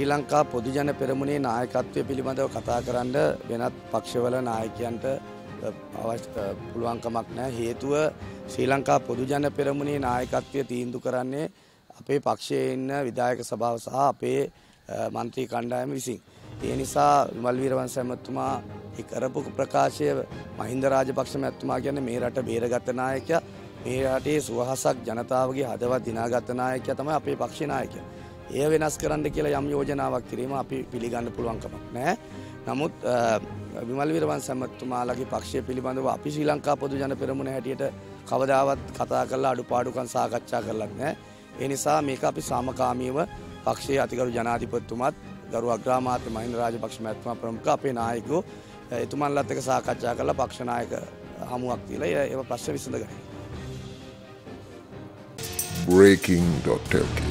ශ්‍රී ලංකා පොදුජන පෙරමුණේ නායකත්වය පිළිබඳව කතා කරන්න වෙනත් පක්ෂවල නායකයන්ට අවශ්‍ය පුළුවන්කමක් නෑ හේතුව ශ්‍රී ලංකා පොදුජන පෙරමුණේ නායකත්වය තීන්දු කරන්නේ අපේ පක්ෂයේ ඉන්න විදායක සභාව සහ අපේ මන්ත්‍රී කණ්ඩායම විසින්. ඒ නිසා විමල් වීරවංශ ඇමතුමා ඒ කරපු ප්‍රකාශය මහින්ද රාජපක්ෂ මැතිතුමා කියන්නේ මේ රට බේරගත් නායකයා මේ රටේ සුවහසක් ජනතාවගේ හදවත් දිනාගත් නායකයා තමයි අපේ පක්ෂ නායකයා. එය වෙනස් කරන්න කියලා යම් යෝජනාවක් කිරීම අපි පිළිගන්න පුළුවන්කමක් නෑ. නමුත් විමල් විරවන් සැමත්තුමාලගේ පක්ෂය පිළිබඳව අපි ශ්‍රී ලංකා පොදු ජන පෙරමුණ හැටියට කවදාවත් කතා කරලා අඩුපාඩුකන් සාකච්ඡා කරලක් නෑ. ඒ නිසා මේක අපි සාමකාමීව පක්ෂයේ අතිකරු ජනාධිපත්තුමත් ගරු අග්‍රාමාත්‍ය මහින්ද රාජපක්ෂ මැතිතුමා ප්‍රමුඛ අපේ නායකයෝ එතුමන්ලත් එක්ක සාකච්ඡා කරලා පක්ෂ නායක හමුවක් තියලා ඒව ප්‍රශ්න විසඳගන්න. breaking.lk